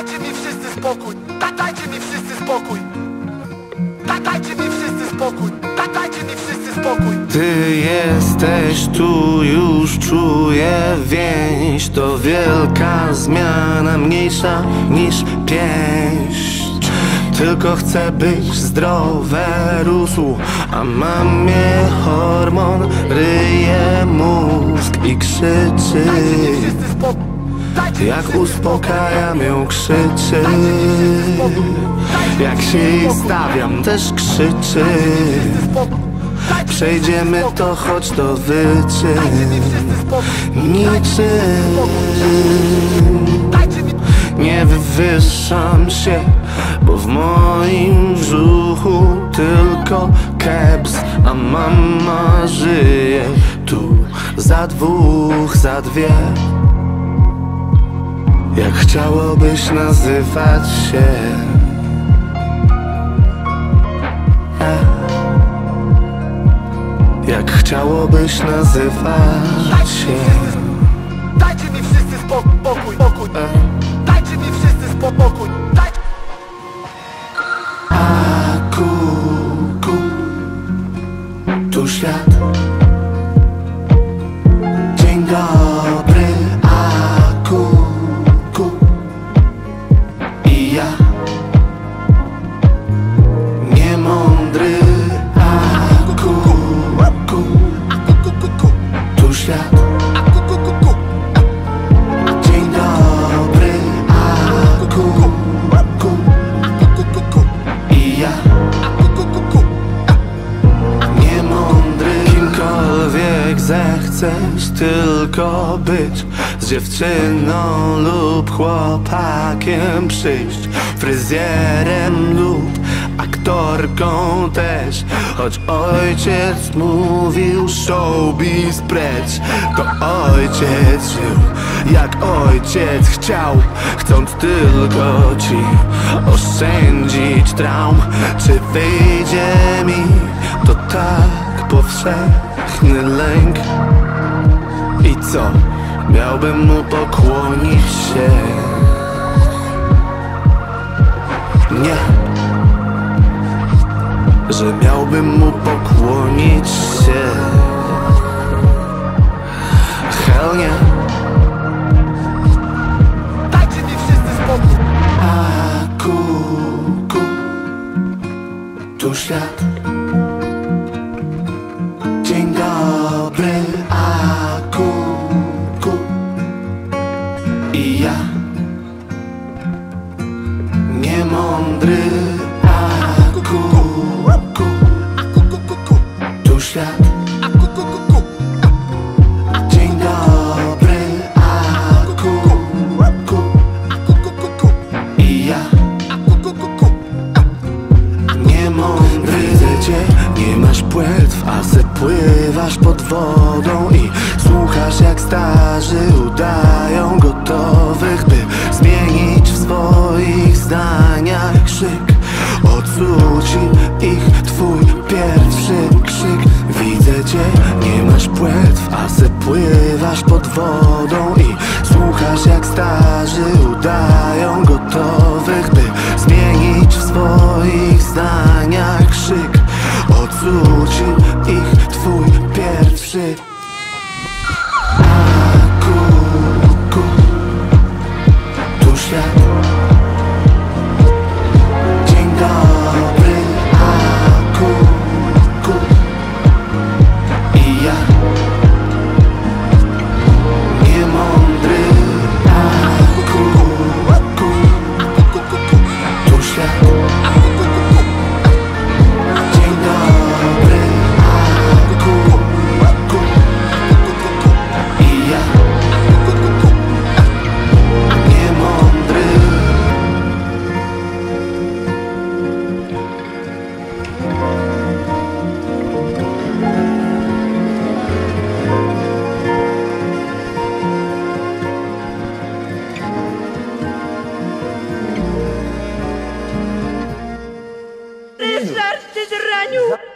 Dajcie mi wszyscy spokój. Da, Dajcie mi wszyscy spokój. Da, Dajcie mi wszyscy spokój. Da, Dajcie mi wszyscy spokój. Ty jesteś tu, już czuję więź. To wielka zmiana, mniejsza niż pięść tylko chcę być zdrowe rósł A mamie hormon ryje mózg i krzyczy. Dajcie mi wszyscy spokój Jak uspokajam ją krzyczy. Jak się jej stawiam też krzyczy. Przejdziemy to choć mi wyczyn Niczym. Nie wywyższam się Bo w moim brzuchu tylko keps A mama żyje tu. Za dwóch, za dwie Jak chciałobyś nazywać się. Jak chciałobyś nazywać się? Dajcie mi wszyscy spokój, pokój, pokój zechcesz tylko być Z dziewczyną lub chłopakiem przyjść Fryzjerem lub aktorką też. Choć ojciec mówił showbiz precz To ojciec żył jak ojciec chciał Chcąc tylko ci oszczędzić traum. Czy wyjdzie mi to tak lęk. I co? Miałbym mu pokłonić się? Nie. Że miałbym mu pokłonić się? Hell nie. Dajcie mi wszyscy spokój. A ku, ku. Tu świat Open. Pływasz pod wodą I słuchasz jak starzy udają gotowych By zmienić w swoich zdaniach krzyk. Odrzuci ich twój pierwszy krzyk. Widzę cię, nie masz płetw A se pływasz pod wodą I słuchasz jak starzy udają gotowych By zmienić w swoich zdaniach krzyk. Odrzuci ich twój жертви раню.